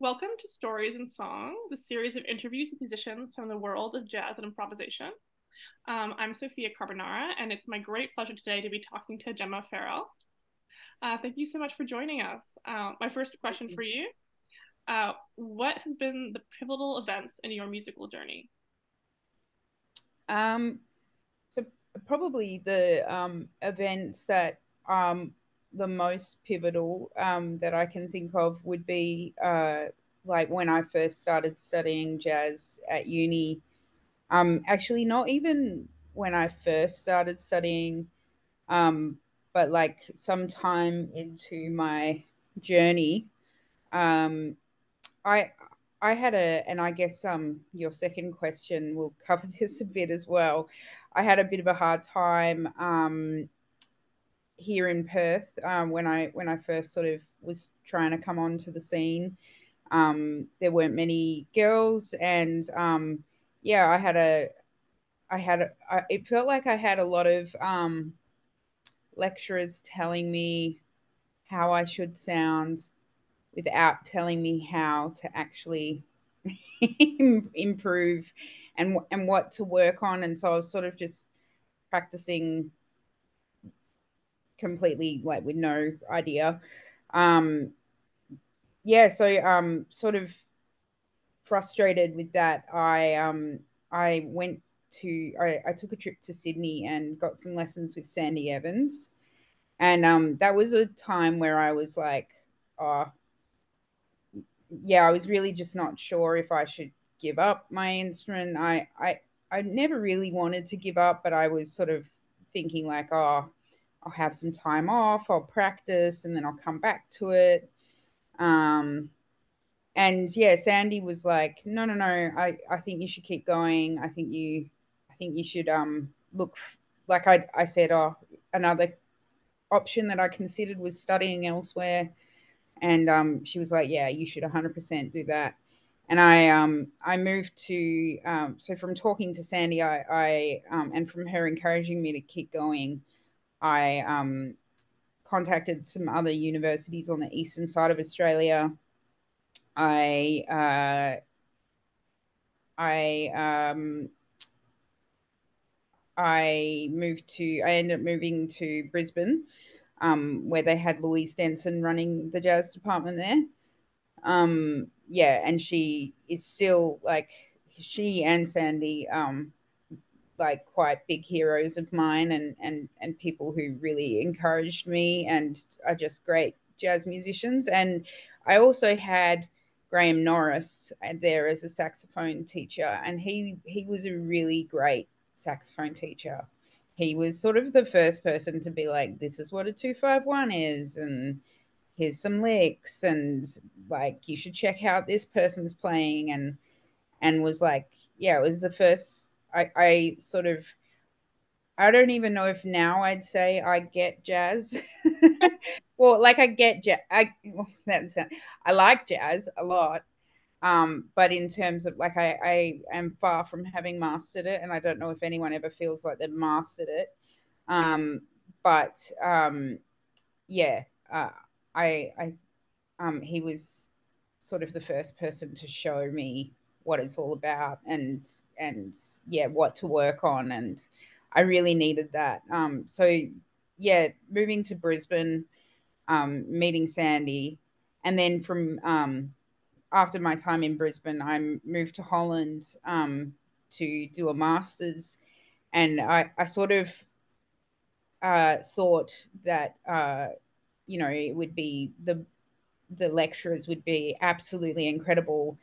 Welcome to Stories and Songs, a series of interviews with musicians from the world of jazz and improvisation. Um, I'm Sophia Carbonara, and it's my great pleasure today to be talking to Gemma Farrell. Uh, thank you so much for joining us. Uh, my first question for you uh, What have been the pivotal events in your musical journey? Um, so, probably the um, events that um, the most pivotal um, that I can think of would be uh, like when I first started studying jazz at uni. Um, actually, not even when I first started studying, um, but like sometime into my journey. Um, I I had a, and I guess um your second question will cover this a bit as well. I had a bit of a hard time um here in Perth um, when I when I first sort of was trying to come onto the scene. Um, there weren't many girls, and um, yeah, I had a I had a, I, it felt like I had a lot of um, lecturers telling me how I should sound without telling me how to actually improve and and what to work on and so I was sort of just practicing completely like with no idea. Um, yeah, so um, sort of frustrated with that. I um, I went to I, I took a trip to Sydney and got some lessons with Sandy Evans, and um, that was a time where I was like, oh, yeah, I was really just not sure if I should give up my instrument. I I I never really wanted to give up, but I was sort of thinking like, oh, I'll have some time off, I'll practice, and then I'll come back to it. Um, and yeah, Sandy was like, no, no, no, I, I think you should keep going. I think you, I think you should um look, like I, I said, oh, another option that I considered was studying elsewhere. And um, she was like, yeah, you should 100% do that. And I um, I moved to um, so from talking to Sandy, I, I um, and from her encouraging me to keep going, I um, contacted some other universities on the eastern side of Australia. I uh, I um, I moved to I ended up moving to Brisbane, um, where they had Louise Denson running the jazz department there. Um, yeah, and she is still like she and Sandy um, like quite big heroes of mine and and and people who really encouraged me and are just great jazz musicians and I also had Graham Norris there as a saxophone teacher and he he was a really great saxophone teacher. He was sort of the first person to be like this is what a 251 is and here's some licks and like you should check out this person's playing and and was like yeah it was the first I, I sort of I don't even know if now I'd say I get jazz. well, like I get jazz. I well, that's I like jazz a lot. Um, but in terms of like I, I am far from having mastered it, and I don't know if anyone ever feels like they've mastered it. Um, but um, yeah, uh, I I um, he was sort of the first person to show me what it's all about and and yeah what to work on and i really needed that. Um so yeah moving to brisbane um meeting sandy and then from um after my time in brisbane i moved to holland um to do a master's and i i sort of uh thought that uh you know it would be the the lecturers would be absolutely incredible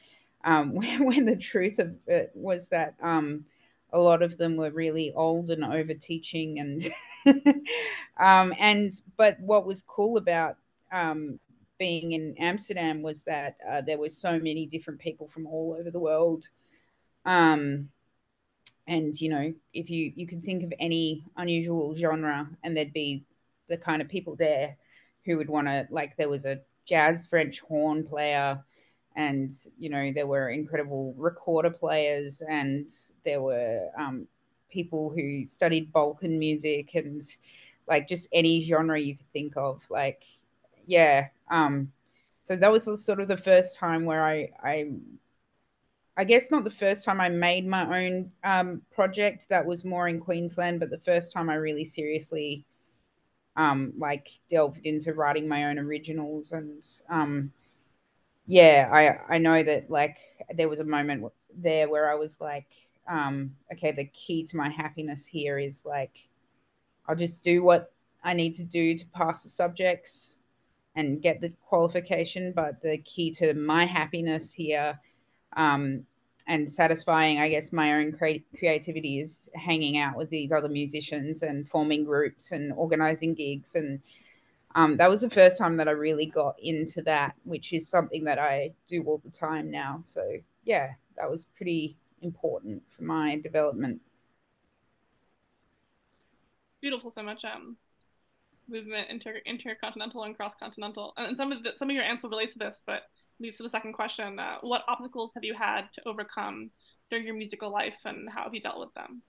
um, when, when, the truth of it was that um, a lot of them were really old and over teaching and um, and but what was cool about um, being in Amsterdam was that uh, there were so many different people from all over the world. Um, and you know, if you you can think of any unusual genre, and there'd be the kind of people there who would want to like. There was a jazz French horn player and you know there were incredible recorder players and there were um, people who studied balkan music and like just any genre you could think of like yeah um, so that was sort of the first time where I, I, I guess not the first time I made my own um, project. That was more in Queensland, but the first time I really seriously, um, like delved into writing my own originals and, um, yeah, I I know that like there was a moment there where I was like, um, okay, the key to my happiness here is like, I'll just do what I need to do to pass the subjects and get the qualification. But the key to my happiness here um, and satisfying, I guess, my own cre- creativity is hanging out with these other musicians and forming groups and organizing gigs. And um, that was the first time that I really got into that, which is something that I do all the time now. So, yeah, that was pretty important for my development. Beautiful, so much um, movement, inter- intercontinental and cross continental. And some of the, some of your answer relates to this, but leads to the second question: uh, What obstacles have you had to overcome during your musical life, and how have you dealt with them?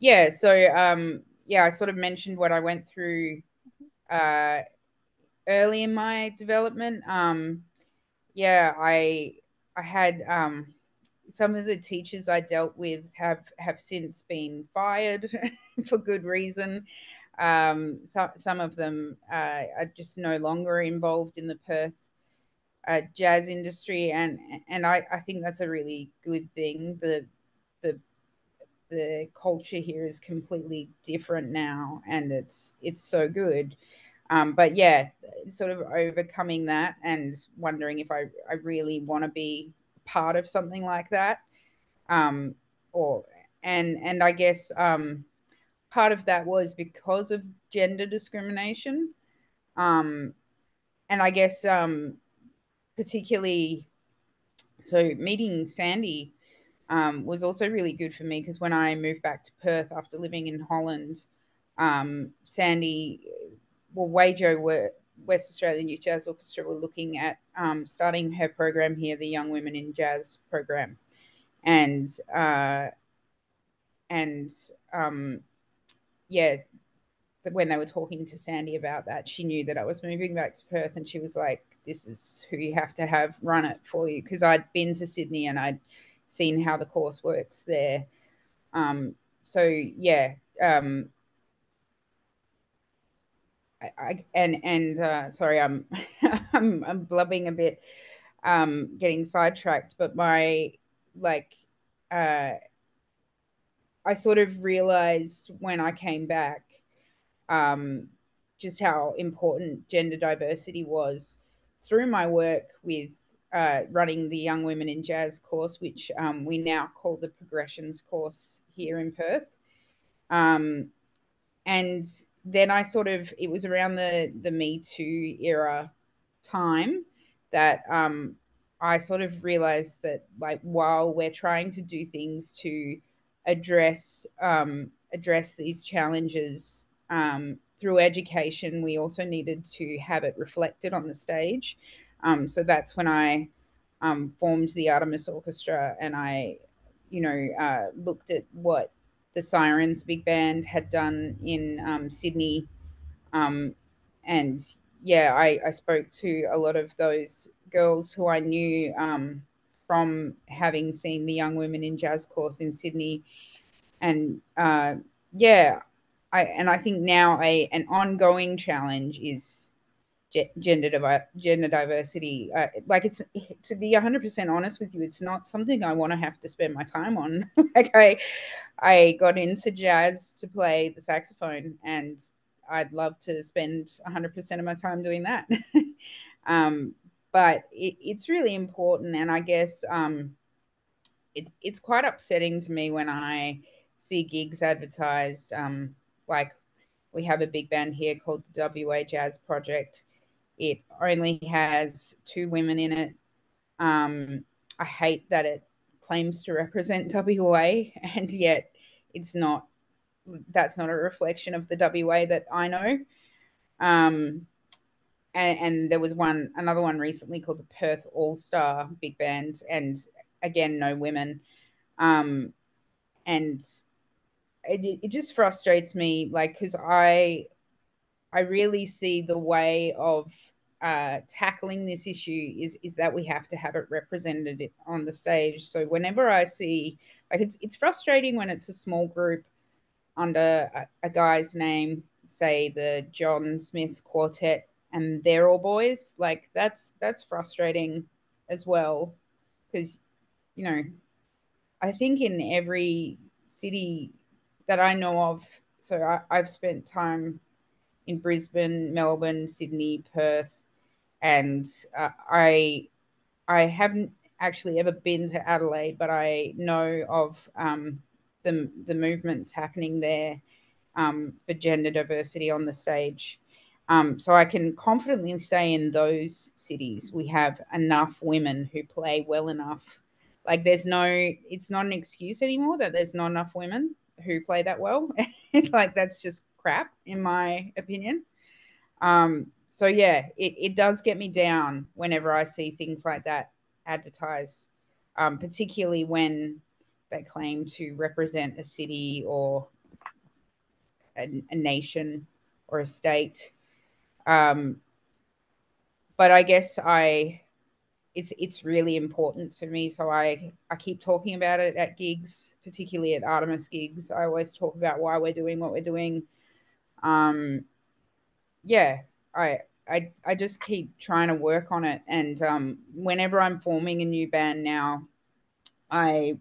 Yeah, so um, yeah, I sort of mentioned what I went through uh, early in my development. Um, yeah, I I had um, some of the teachers I dealt with have have since been fired for good reason. Um, so, some of them uh, are just no longer involved in the Perth uh, jazz industry, and and I, I think that's a really good thing. The the the culture here is completely different now, and it's it's so good. Um, but yeah, sort of overcoming that and wondering if I, I really want to be part of something like that. Um, or and and I guess um, part of that was because of gender discrimination. Um, and I guess um, particularly so meeting Sandy um, was also really good for me because when I moved back to Perth after living in Holland, um, Sandy, well, WAYJO were West Australian Youth Jazz Orchestra were looking at um, starting her program here, the Young Women in Jazz program, and uh, and um, yeah, when they were talking to Sandy about that, she knew that I was moving back to Perth, and she was like, "This is who you have to have run it for you," because I'd been to Sydney and I'd seen how the course works there. Um, so yeah, um, I, and and uh, sorry, I'm, I'm I'm blubbing a bit, um, getting sidetracked. But my like, uh, I sort of realized when I came back, um, just how important gender diversity was through my work with uh, running the Young Women in Jazz course, which um, we now call the Progressions course here in Perth. Um, and then I sort of it was around the the Me Too era time that um, I sort of realized that like while we're trying to do things to address um, address these challenges um, through education, we also needed to have it reflected on the stage. Um, so that's when I um, formed the Artemis Orchestra and I, you know, uh, looked at what the Sirens Big Band had done in um, Sydney. Um, and yeah, I, I spoke to a lot of those girls who I knew um, from having seen the Young Women in Jazz course in Sydney. And uh, yeah, I, and I think now a an ongoing challenge is gender gender diversity. Uh, like it's to be 100% honest with you, it's not something I want to have to spend my time on. like I I got into jazz to play the saxophone and I'd love to spend 100% of my time doing that. um, but it, it's really important and I guess um, it, it's quite upsetting to me when I see gigs advertised um, like we have a big band here called the WA Jazz Project it only has two women in it. Um, I hate that it claims to represent WA, and yet it's not. That's not a reflection of the WA that I know. Um, and, and, there was one, another one recently called the Perth All Star Big Band, and again, no women. Um, and it, it just frustrates me, like, because I, I really see the way of uh, tackling this issue is is that we have to have it represented on the stage. So whenever I see like it's it's frustrating when it's a small group under a, a guy's name, say the John Smith Quartet, and they're all boys. Like that's that's frustrating as well because you know I think in every city that I know of, so I, I've spent time in Brisbane, Melbourne, Sydney, Perth, and uh, I I haven't actually ever been to Adelaide, but I know of um, the the movements happening there um, for gender diversity on the stage. Um, so I can confidently say in those cities we have enough women who play well enough. Like there's no, it's not an excuse anymore that there's not enough women who play that well. like that's just crap in my opinion. Um, so yeah, it, it does get me down whenever I see things like that advertised, um, particularly when they claim to represent a city or a, a nation or a state. Um, but I guess I it's it's really important to me. So I I keep talking about it at gigs, particularly at Artemis gigs. I always talk about why we're doing what we're doing. Um, yeah, I I I just keep trying to work on it. And um, whenever I'm forming a new band now, I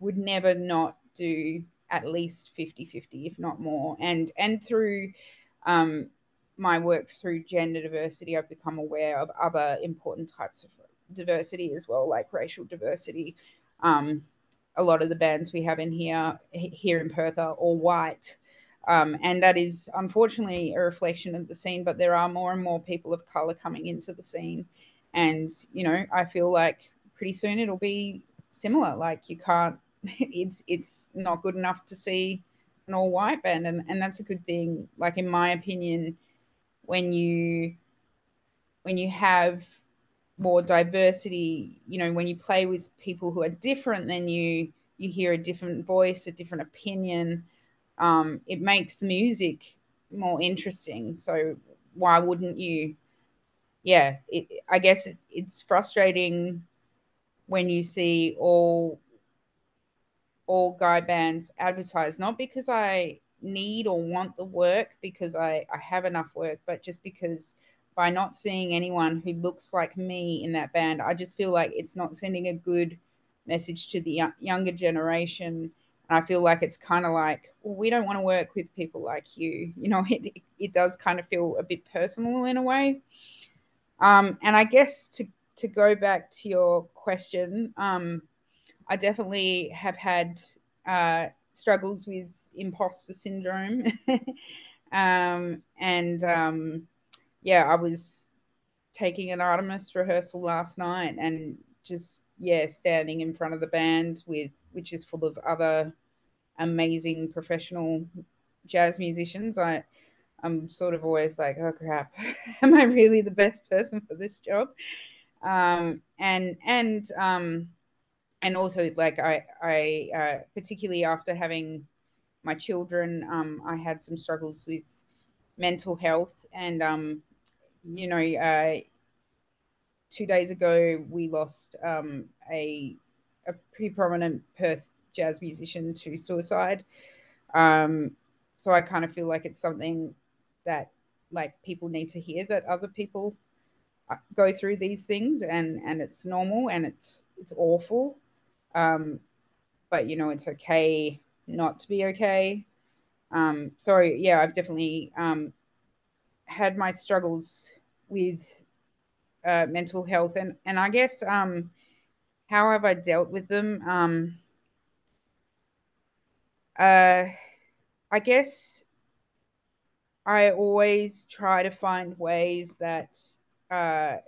would never not do at least 50-50, if not more. And and through um, my work through gender diversity, I've become aware of other important types of diversity as well, like racial diversity. Um, a lot of the bands we have in here here in Perth are all white. Um, and that is unfortunately a reflection of the scene, but there are more and more people of color coming into the scene. And, you know, I feel like pretty soon it'll be similar. Like you can't, it's, it's not good enough to see an all white band. And, and that's a good thing. Like, in my opinion, when you, when you have more diversity, you know, when you play with people who are different than you, you hear a different voice, a different opinion um, it makes the music more interesting. So why wouldn't you? Yeah, it, I guess it, it's frustrating when you see all all guy bands advertise, not because I need or want the work because I, I have enough work, but just because by not seeing anyone who looks like me in that band, I just feel like it's not sending a good message to the younger generation and I feel like it's kind of like, well, we don't want to work with people like you. You know, it, it does kind of feel a bit personal in a way. Um, and I guess to, to go back to your question, um, I definitely have had uh, struggles with imposter syndrome. um, and um, yeah, I was taking an Artemis rehearsal last night and just, yeah, standing in front of the band with which is full of other amazing professional jazz musicians. I I'm sort of always like, oh crap, am I really the best person for this job? Um, and and um, and also like I I uh, particularly after having my children, um, I had some struggles with mental health, and um, you know, uh, two days ago we lost um, a a pretty prominent Perth jazz musician to suicide. Um, so I kind of feel like it's something that like people need to hear that other people uh, go through these things and and it's normal and it's it's awful um but you know it's okay not to be okay um so yeah i've definitely um had my struggles with uh, mental health and and i guess um how have i dealt with them um uh, I guess I always try to find ways that uh,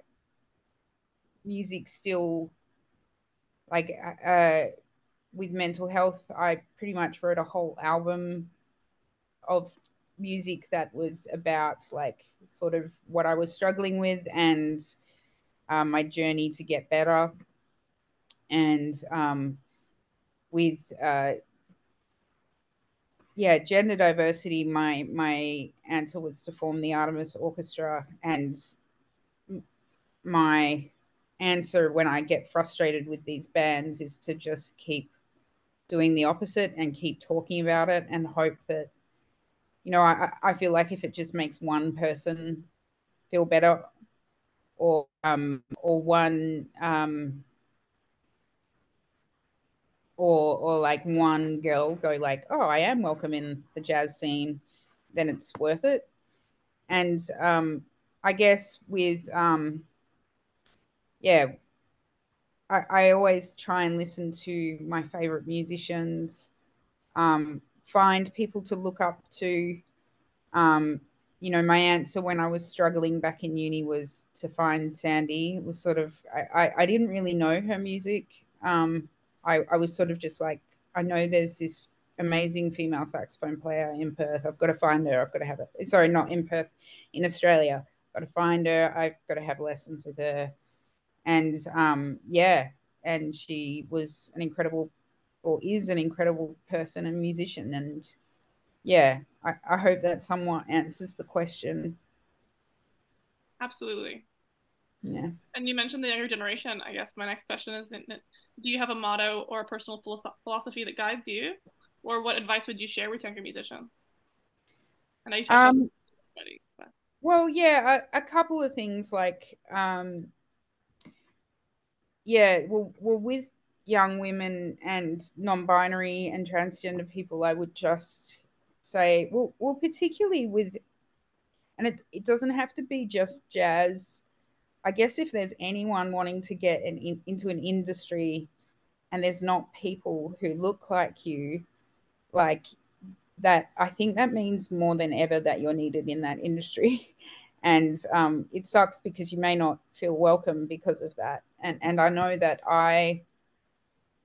music still like uh, with mental health. I pretty much wrote a whole album of music that was about like sort of what I was struggling with and um, my journey to get better. And um, with uh, yeah, gender diversity. My my answer was to form the Artemis Orchestra, and my answer when I get frustrated with these bands is to just keep doing the opposite and keep talking about it and hope that, you know, I, I feel like if it just makes one person feel better or um or one um or or like one girl go like oh i am welcome in the jazz scene then it's worth it. And um i guess with um yeah I, I always try and listen to my favorite musicians um find people to look up to um you know, my answer when I was struggling back in uni was to find Sandy. It was sort of I, I, I didn't really know her music. Um, I, I was sort of just like, I know there's this amazing female saxophone player in Perth. I've got to find her. I've got to have it. Sorry, not in Perth, in Australia. I've got to find her. I've got to have lessons with her. And um, yeah, and she was an incredible, or is an incredible person and musician. And yeah, I, I hope that somewhat answers the question. Absolutely. Yeah. And you mentioned the younger generation. I guess my next question is do you have a motto or a personal philosophy that guides you? Or what advice would you share with younger musicians? And I know you touched um, on already. But. Well, yeah, a, a, couple of things like, um, yeah, well, well, with young women and non-binary and transgender people, I would just say, well, well, particularly with, and it, it doesn't have to be just jazz. I guess if there's anyone wanting to get an, in, into an industry and there's not people who look like you, like that, I think that means more than ever that you're needed in that industry. and um, it sucks because you may not feel welcome because of that. And, and I know that I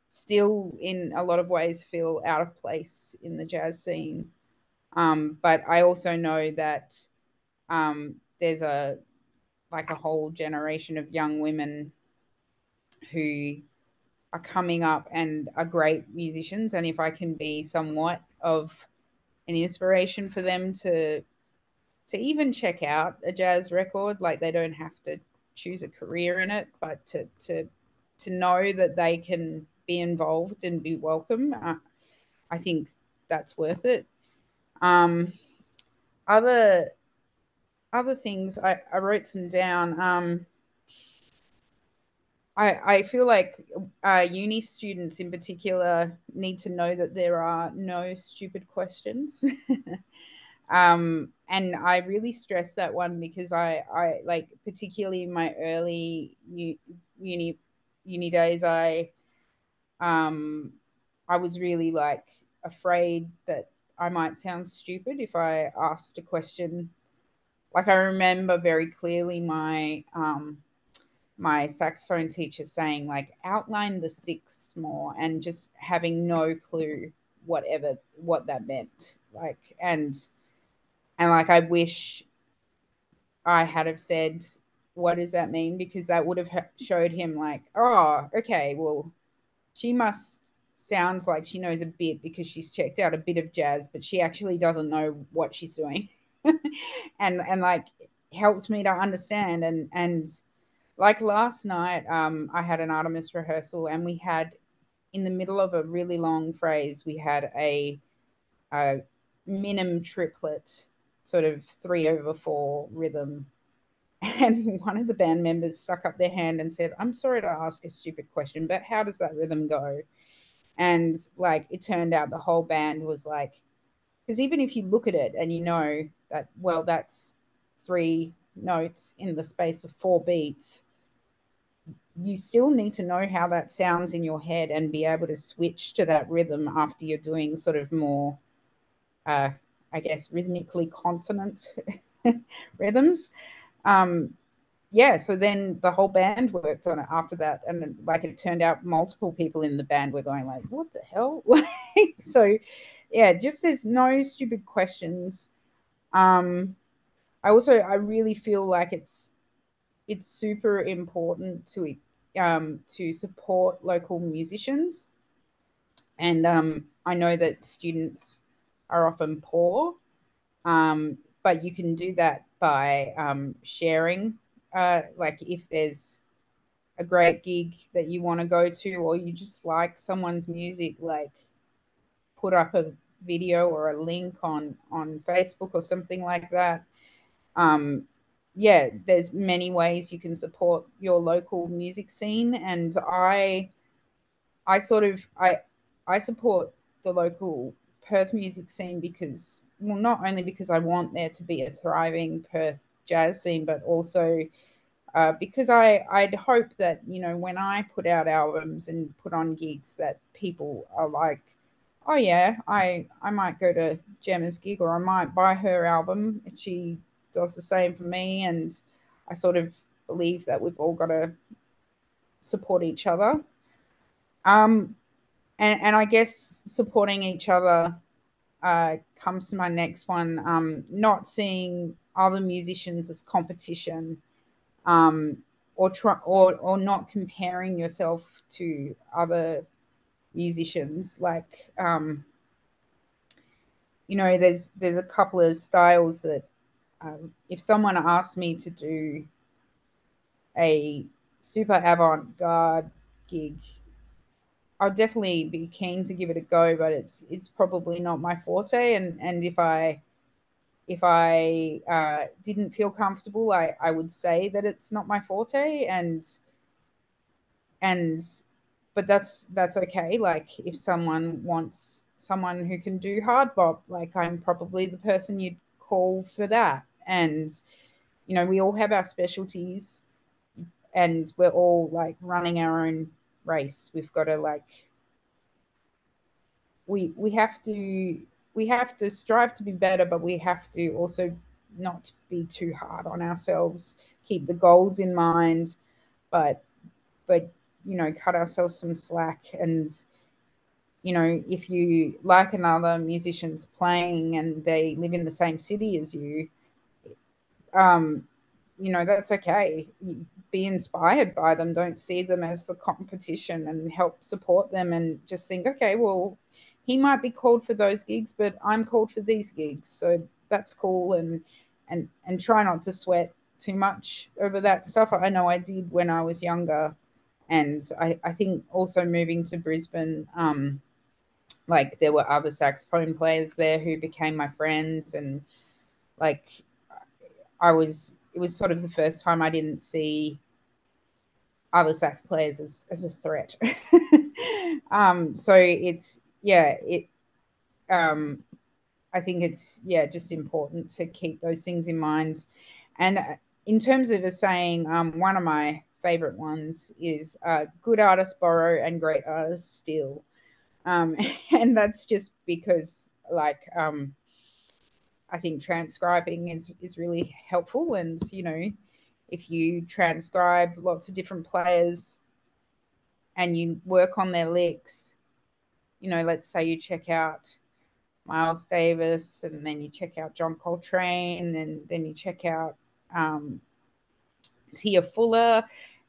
still, in a lot of ways, feel out of place in the jazz scene. Um, but I also know that um, there's a like a whole generation of young women who are coming up and are great musicians. And if I can be somewhat of an inspiration for them to to even check out a jazz record, like they don't have to choose a career in it, but to to to know that they can be involved and be welcome, uh, I think that's worth it. Um, other other things I, I wrote some down. Um, I, I feel like uh, uni students in particular need to know that there are no stupid questions. um, and I really stress that one because I, I like particularly in my early uni uni days, I um, I was really like afraid that I might sound stupid if I asked a question. Like I remember very clearly my um, my saxophone teacher saying like outline the sixths more and just having no clue whatever what that meant. Like and and like I wish I had have said what does that mean because that would have showed him like oh okay well she must sounds like she knows a bit because she's checked out a bit of jazz, but she actually doesn't know what she's doing. and and like helped me to understand and and like last night um I had an Artemis rehearsal and we had in the middle of a really long phrase we had a a minim triplet sort of 3 over 4 rhythm and one of the band members stuck up their hand and said, I'm sorry to ask a stupid question, but how does that rhythm go? And like it turned out the whole band was like because even if you look at it and you know that well that's three notes in the space of four beats you still need to know how that sounds in your head and be able to switch to that rhythm after you're doing sort of more uh, i guess rhythmically consonant rhythms. Um, yeah, so then the whole band worked on it after that, and like it turned out multiple people in the band were going like, "What the hell?" so, yeah, just there's no stupid questions. Um, I also I really feel like it's it's super important to um, to support local musicians, and um, I know that students are often poor, um, but you can do that by um, sharing uh, like if there's a great gig that you want to go to or you just like someone's music like put up a video or a link on on facebook or something like that um yeah there's many ways you can support your local music scene. And i i sort of i i support the local perth music scene because well not only because i want there to be a thriving perth jazz scene but also uh, because I I'd hope that you know when I put out albums and put on gigs that people are like, oh yeah, I I might go to Gemma's gig or I might buy her album. She does the same for me, and I sort of believe that we've all got to support each other. Um, and and I guess supporting each other uh, comes to my next one. Um, not seeing other musicians as competition um, or or or not comparing yourself to other musicians like um, you know there's there's a couple of styles that um, if someone asked me to do a super avant-garde gig I'll definitely be keen to give it a go but it's it's probably not my forte and and if I if I uh, didn't feel comfortable, I, I would say that it's not my forte and and but that's that's okay. Like if someone wants someone who can do hard bop, like I'm probably the person you'd call for that. And you know, we all have our specialties and we're all like running our own race. We've got to like we we have to we have to strive to be better, but we have to also not be too hard on ourselves. Keep the goals in mind, but but you know, cut ourselves some slack. And you know, if you like another musician's playing and they live in the same city as you, um, you know, that's okay. Be inspired by them. Don't see them as the competition and help support them and just think, okay, well, he might be called for those gigs, but I'm called for these gigs. So that's cool and and and try not to sweat too much over that stuff. I know I did when I was younger. And I, I think also moving to Brisbane, um, like there were other saxophone players there who became my friends and like I was it was sort of the first time I didn't see other sax players as, as a threat. um, so it's yeah, it um I think it's yeah just important to keep those things in mind. And uh, in terms of a saying, um, one of my favorite ones is uh, "good artists borrow and great artists steal," um, and that's just because like um, I think transcribing is is really helpful, and you know if you transcribe lots of different players and you work on their licks you know, let's say you check out Miles Davis and then you check out John Coltrane and then you check out um, Tia Fuller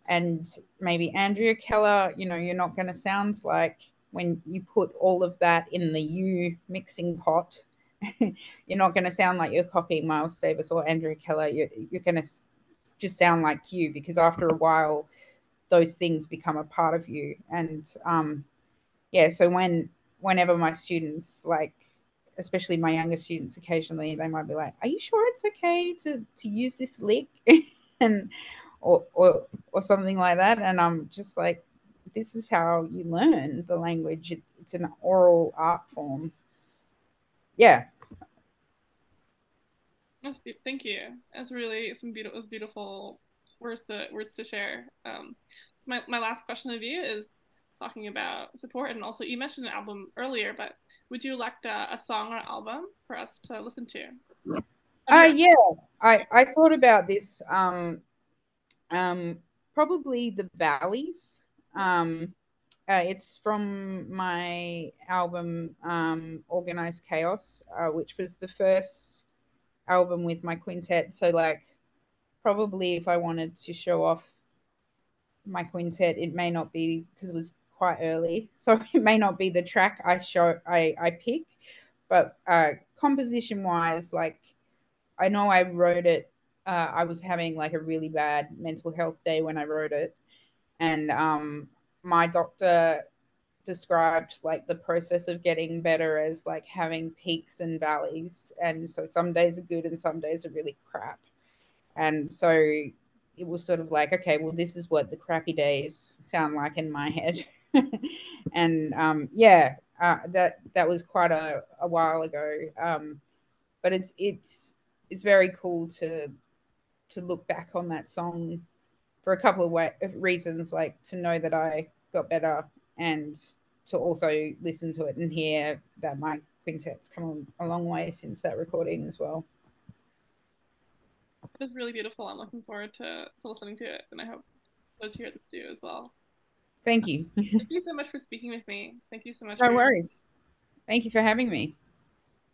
and maybe Andrea Keller, you know, you're not going to sound like when you put all of that in the U mixing pot, you're not going to sound like you're copying Miles Davis or Andrea Keller. You're, you're going to just sound like you because after a while, those things become a part of you. And um, yeah, so when whenever my students like especially my younger students occasionally they might be like are you sure it's okay to to use this lick? And or, or or something like that. And i'm just like this is how you learn the language. It, it's an oral art form. Yeah that's be- thank you. That's really some beautiful beautiful words to words to share. Um my, my last question of you is talking about support and also you mentioned an album earlier but would you elect a, a song or album for us to listen to? Uh, yeah. I i thought about this um um probably the valleys. Um uh, it's from my album um, organized chaos uh, which was the first album with my quintet. So like probably if i wanted to show off my quintet it may not be because it was quite early, so it may not be the track I show I, I pick, but uh, composition wise, like I know I wrote it uh, I was having like a really bad mental health day when I wrote it, and um, my doctor described like the process of getting better as like having peaks and valleys, and so some days are good and some days are really crap, and so it was sort of like okay, well this is what the crappy days sound like in my head, and um, yeah, uh, that that was quite a, a while ago. Um, but it's it's it's very cool to to look back on that song for a couple of way, reasons, like to know that I got better and to also listen to it and hear that my quintet's come a long way since that recording as well. It's really beautiful. I'm looking forward to, to listening to it, and I hope those hear this do as well. Thank you. Thank you so much for speaking with me. Thank you so much. No worries. Thank you for having me.